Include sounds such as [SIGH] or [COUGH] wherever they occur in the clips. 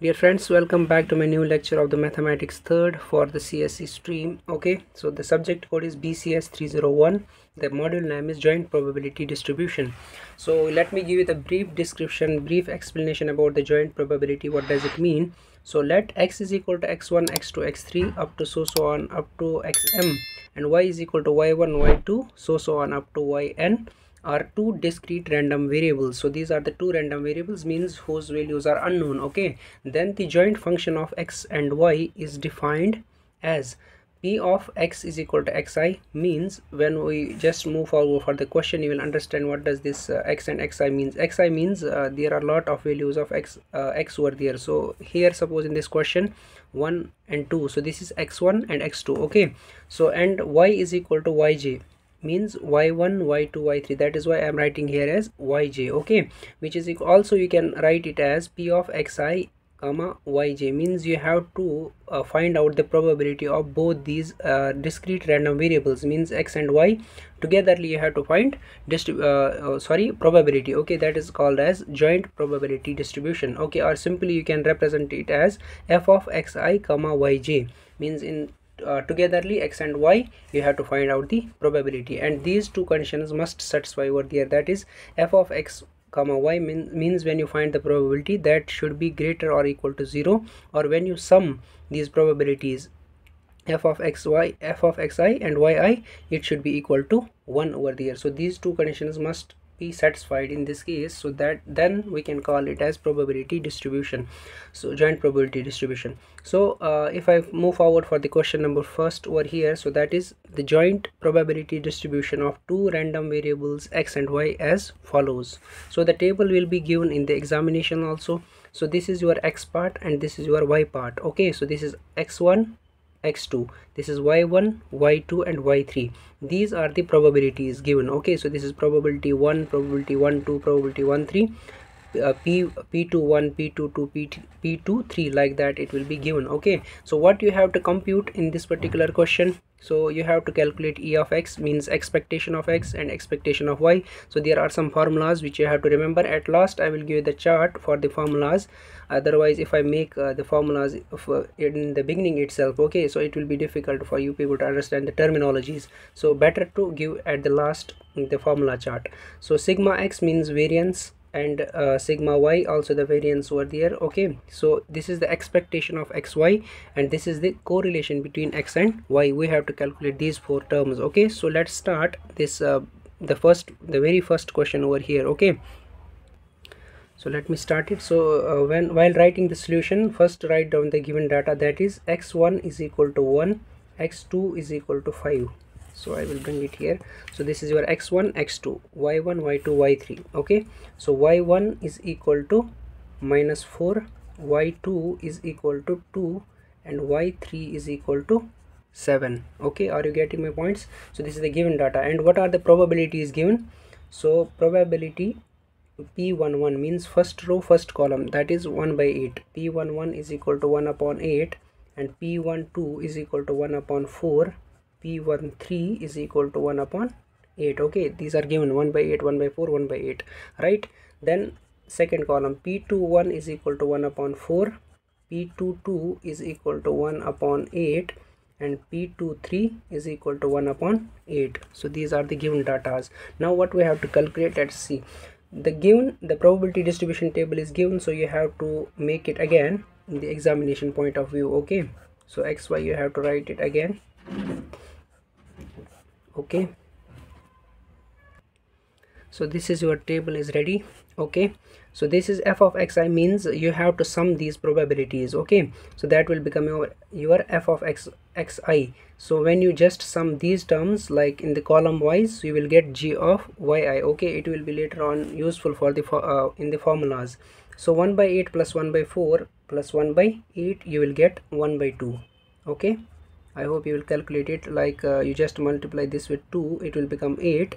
dear friends welcome back to my new lecture of the mathematics third for the cse stream okay? So the subject code is bcs 301 the module name is joint probability distribution. So let me give you the brief description brief explanation about the joint probability. What does it mean? So let x is equal to x1 x2 x3 up to so so on up to xm. And y is equal to y1 y2 so so on up to yn are two discrete random variables. So these are the two random variables means whose values are unknown okay? Then the joint function of x and y is defined as p of x is equal to xi means when we just move forward for the question you will understand what does this uh, x and xi means. xi means uh, there are a lot of values of x uh, x over there. So here suppose in this question 1 and 2 so this is x1 and x2 okay? So and y is equal to yj means y1 y2 y3 that is why i'm writing here as yj okay? Which is also you can write it as p of xi comma yj means you have to uh, find out the probability of both these uh, discrete random variables. Means x and y togetherly you have to find uh, uh, sorry probability okay? That is called as joint probability distribution okay? Or simply you can represent it as f of xi comma yj means in uh, togetherly x and y you have to find out the probability. And these two conditions must satisfy over here that is f of x comma y mean, means when you find the probability that should be greater or equal to 0 or when you sum these probabilities f of xy f of xi and yi it should be equal to 1 over there. So these two conditions must be satisfied in this case so that then we can call it as probability distribution. So joint probability distribution. So uh, if i move forward for the question number first over here so that is the joint probability distribution of two random variables x and y as follows. So the table will be given in the examination also. So this is your x part and this is your y part. Okay so this is x1 x2 this is y1 y2 and y3 these are the probabilities given. Okay so this is probability 1 probability 1 2 probability 1 3 uh, p p2 1 p2 2 p p2 3 like that it will be given okay? So what you have to compute in this particular question? So you have to calculate e of x means expectation of x and expectation of y. So there are some formulas which you have to remember. At last i will give you the chart for the formulas. Otherwise if i make uh, the formulas uh, in the beginning itself okay? So it will be difficult for you people to understand the terminologies. So better to give at the last the formula chart. So sigma x means variance and uh, sigma y also the variance over there okay? So this is the expectation of xy and this is the correlation between x and y. We have to calculate these four terms okay? So let's start this uh, the first the very first question over here okay? So let me start it. So uh, when while writing the solution first write down the given data that is x1 is equal to 1 x2 is equal to 5 so i will bring it here. So this is your x1 x2 y1 y2 y3 okay? So y1 is equal to minus 4 y2 is equal to 2 and y3 is equal to 7 okay? Are you getting my points? So this is the given data. And what are the probabilities given? So probability p11 means first row first column. That is 1 by 8 p11 is equal to 1 upon 8 and p12 is equal to 1 upon 4 p13 is equal to 1 upon 8 okay these are given 1 by 8 1 by 4 1 by 8 right? Then second column p21 is equal to 1 upon 4 p22 is equal to 1 upon 8 and p23 is equal to 1 upon 8 so these are the given datas. Now what we have to calculate let's see. The given the probability distribution table is given so you have to make it again in the examination point of view okay? So xy you have to write it again okay. So this is your table is ready. Okay. So this is f of xi means you have to sum these probabilities. Okay. So that will become your your f of x xi. So when you just sum these terms like in the column wise you will get g of yi. Okay. It will be later on useful for the uh, in the formulas. So 1 by 8 plus 1 by 4 plus 1 by 8 you will get 1 by 2 okay I hope you will calculate it like uh, you just multiply this with 2 it will become 8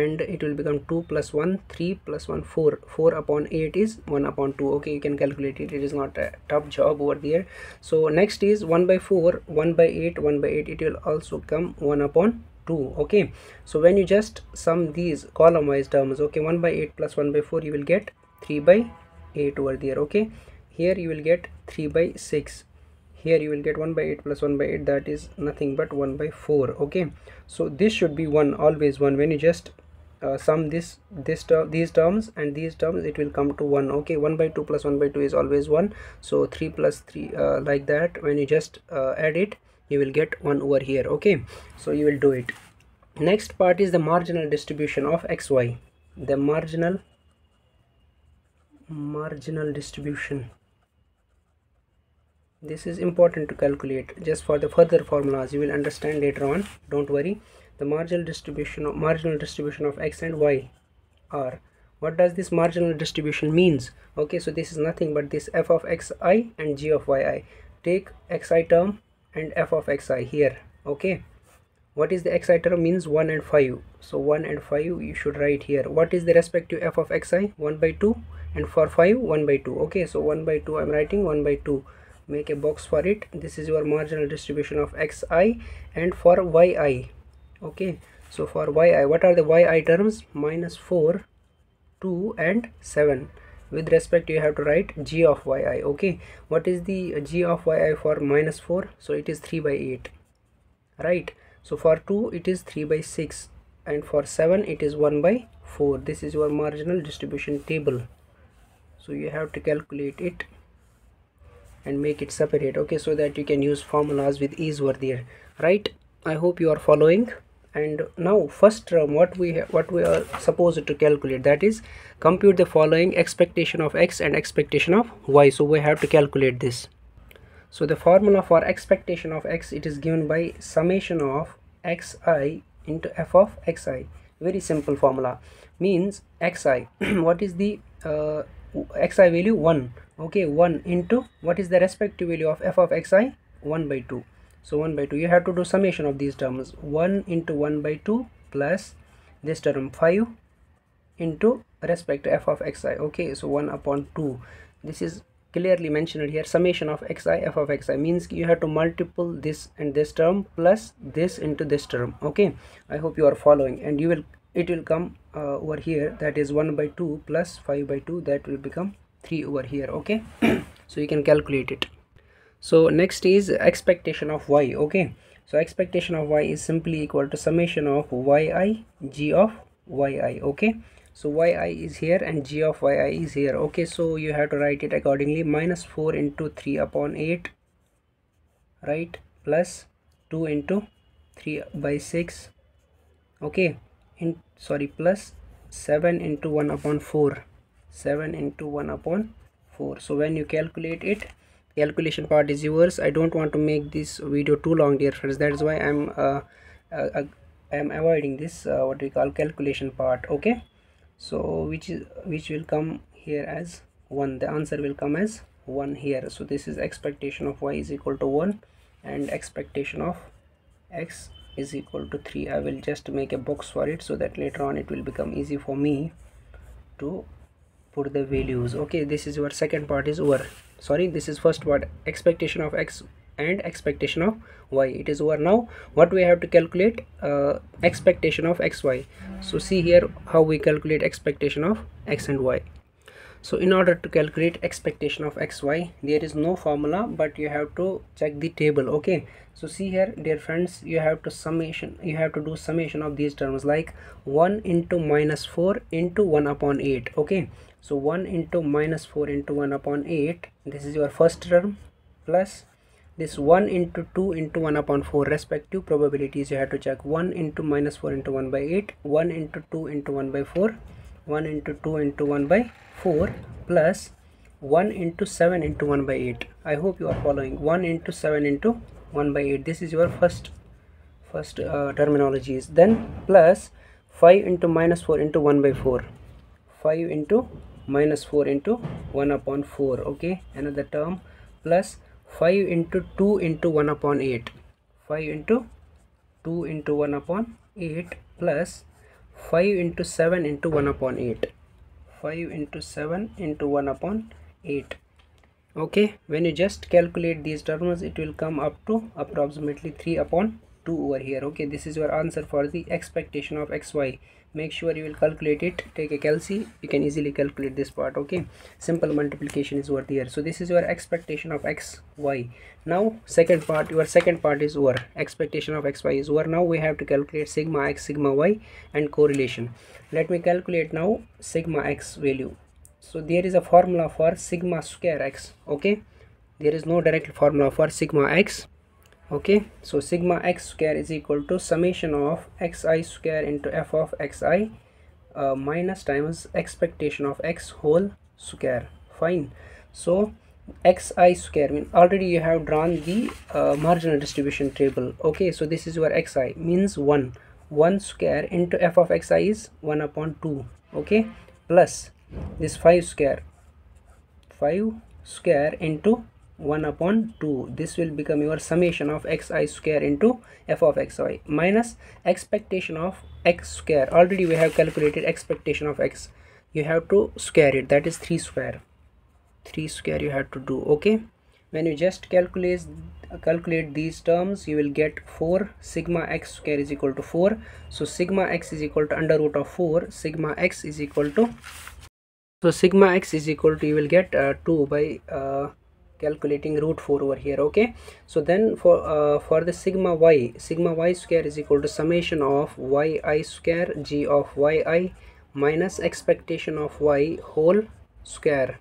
and it will become 2 plus 1 3 plus 1 4 4 upon 8 is 1 upon 2 okay you can calculate it. It is not a tough job over there. So next is 1 by 4 1 by 8 1 by 8 it will also come 1 upon 2 okay. So when you just sum these column wise terms okay 1 by 8 plus 1 by 4 you will get 3 by 8 over there. Okay. Here you will get 3 by 6 here you will get 1 by 8 plus 1 by 8 that is nothing but 1 by 4 okay? So this should be 1 always 1 when you just uh, sum this this term these terms and these terms it will come to 1 okay? 1 by 2 plus 1 by 2 is always 1 so 3 plus 3 uh, like that when you just uh, add it you will get 1 over here okay? So you will do it. Next part is the marginal distribution of xy the marginal marginal distribution this is important to calculate. Just for the further formulas you will understand later on. Don't worry. The marginal distribution of marginal distribution of x and y are what does this marginal distribution means? Okay so this is nothing but this f of xi and g of yi take xi term and f of xi here. Okay. What is the xi term means 1 and 5 so 1 and 5 you should write here. What is the respective f of xi 1 by 2 and for 5 1 by 2 okay so 1 by 2 i'm writing 1 by 2 make a box for it. This is your marginal distribution of xi and for yi. Okay. So for yi what are the yi terms? Minus 4 2 and 7 with respect you have to write g of yi. Okay. What is the g of yi for minus 4 so it is 3 by 8 right. So for 2 it is 3 by 6 and for 7 it is 1 by 4 this is your marginal distribution table. So you have to calculate it and make it separate okay so that you can use formulas with ease over there. Right? I hope you are following. And now first term what we what we are supposed to calculate that is compute the following expectation of x and expectation of y. So we have to calculate this. So the formula for expectation of x it is given by summation of xi into f of xi. Very simple formula. Means xi [CLEARS THROAT] what is the uh, xi value? 1 okay 1 into what is the respective value of f of xi? 1 by 2 so 1 by 2 you have to do summation of these terms. 1 into 1 by 2 plus this term 5 into respect to f of xi. Okay so 1 upon 2 this is clearly mentioned here summation of xi f of xi. Means you have to multiple this and this term plus this into this term. Okay i hope you are following. And you will it will come uh, over here that is 1 by 2 plus 5 by 2 that will become 3 over here okay? [CLEARS THROAT] So you can calculate it. So next is expectation of y okay? So expectation of y is simply equal to summation of yi g of yi okay? So yi is here and g of yi is here okay? So you have to write it accordingly. Minus 4 into 3 upon 8 right? Plus 2 into 3 by 6 okay? In sorry plus 7 into 1 upon 4 7 into 1 upon 4 so when you calculate it calculation part is yours. I don't want to make this video too long dear friends. That is why i'm uh, uh, uh i'm avoiding this uh, what we call calculation part okay? So which is which will come here as 1 the answer will come as 1 here. So this is expectation of y is equal to 1 and expectation of x is equal to 3 i will just make a box for it so that later on it will become easy for me to put the values. Okay this is your second part is over. Sorry this is first part. Expectation of x and expectation of y. It is over. Now what we have to calculate? Uh, expectation of xy so see here how we calculate expectation of x and y so in order to calculate expectation of xy there is no formula but you have to check the table okay? So see here dear friends you have to summation you have to do summation of these terms like 1 into minus 4 into 1 upon 8 okay? So 1 into minus 4 into 1 upon 8 this is your first term plus this 1 into 2 into 1 upon 4 respective probabilities you have to check 1 into minus 4 into 1 by 8 1 into 2 into 1 by 4 1 into 2 into 1 by 4 plus 1 into 7 into 1 by 8 i hope you are following. 1 into 7 into 1 by 8 this is your first first uh, terminologies. Then plus 5 into minus 4 into 1 by 4 5 into minus 4 into 1 upon 4 okay? Another term. Plus 5 into 2 into 1 upon 8 5 into 2 into 1 upon 8 plus 5 into 7 into 1 upon 8 5 into 7 into 1 upon 8 okay when you just calculate these terms it will come up to approximately 3 upon 2 over here. Okay this is your answer for the expectation of xy make sure you will calculate it. Take a calci you can easily calculate this part okay? Simple multiplication is over here so this is your expectation of x y. Now second part your second part is over. Expectation of x y is over. Now we have to calculate sigma x sigma y and correlation. Let me calculate now sigma x value. So there is a formula for sigma square x okay? There is no direct formula for sigma x okay so sigma x square is equal to summation of xi square into f of xi uh, minus times expectation of x whole square. Fine. So xi square mean already you have drawn the uh, marginal distribution table. Okay so this is your xi means 1 1 square into f of xi is 1 upon 2 okay plus this 5 square 5 square into 1 upon 2 this will become your summation of xi square into f of xy minus expectation of x square. Already we have calculated expectation of x. You have to square it. That is 3 square. 3 square you have to do okay? When you just calculate calculate these terms you will get 4 sigma x square is equal to 4 so sigma x is equal to under root of 4 sigma x is equal to so sigma x is equal to you will get uh, 2 by uh, calculating root 4 over here okay? So then for uh, for the sigma y sigma y square is equal to summation of yi square g of yi minus expectation of y whole square.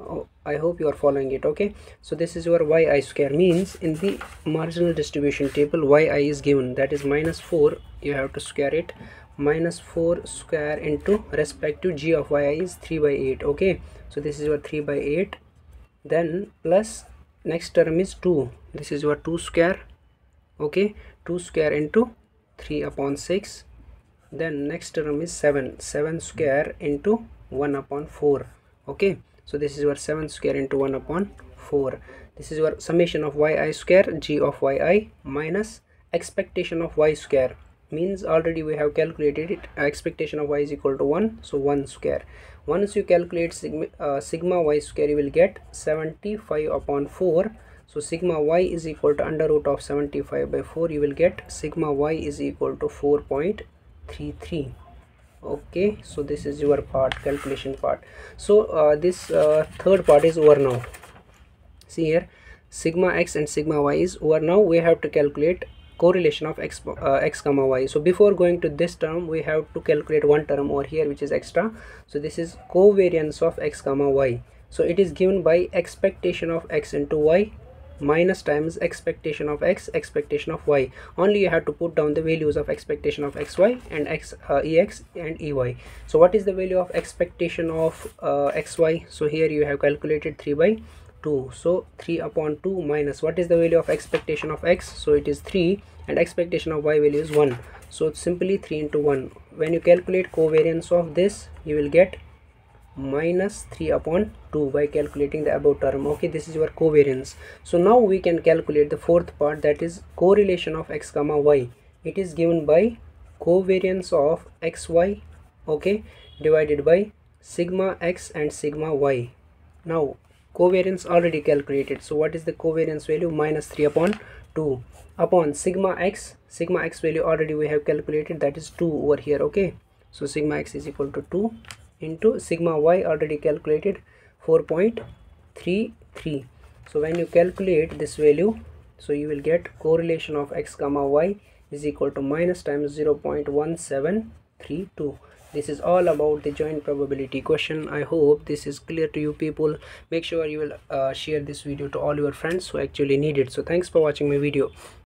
Oh, i hope you are following it okay? So this is your yi square means in the marginal distribution table yi is given. That is minus 4 you have to square it. Minus 4 square into respect to g of yi is 3 by 8 okay? So this is your 3 by 8 then plus next term is 2 this is your 2 square okay? 2 square into 3 upon 6 then next term is 7 7 square into 1 upon 4 okay? So this is your 7 square into 1 upon 4 this is your summation of yi square g of yi minus expectation of y square means already we have calculated it. Expectation of y is equal to 1 so 1 square. Once you calculate sigma, uh, sigma y square you will get 75 upon 4 so sigma y is equal to under root of 75 by 4 you will get sigma y is equal to 4.33 okay so this is your part calculation part. So uh, this uh, third part is over now. See here sigma x and sigma y is over. Now we have to calculate correlation of x uh, x comma y. So before going to this term we have to calculate one term over here which is extra. So this is covariance of x comma y. So it is given by expectation of x into y minus times expectation of x expectation of y. Only you have to put down the values of expectation of xy and x uh, ex and ey so what is the value of expectation of uh, xy so here you have calculated 3 by 2 so 3 upon 2 minus what is the value of expectation of x? So it is 3 and expectation of y value is 1 so it's simply 3 into 1 when you calculate covariance of this you will get minus 3 upon 2 by calculating the above term. Okay this is your covariance. So now we can calculate the fourth part that is correlation of x comma y. It is given by covariance of xy okay divided by sigma x and sigma y. Now covariance already calculated. So what is the covariance value? Minus 3 upon 2 upon sigma x sigma x value already we have calculated that is 2 over here okay? So sigma x is equal to 2 into sigma y already calculated 4.33 so when you calculate this value so you will get correlation of x comma y is equal to minus times 0.1732 this is all about the joint probability question. I hope this is clear to you people. Make sure you will uh, share this video to all your friends who actually need it. So thanks for watching my video